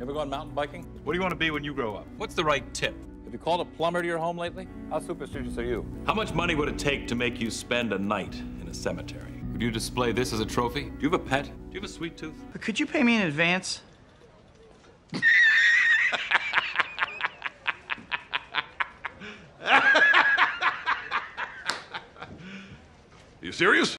Ever gone mountain biking? What do you want to be when you grow up? What's the right tip? Have you called a plumber to your home lately? How superstitious are you? How much money would it take to make you spend a night in a cemetery? Would you display this as a trophy? Do you have a pet? Do you have a sweet tooth? But Could you pay me in advance? You serious?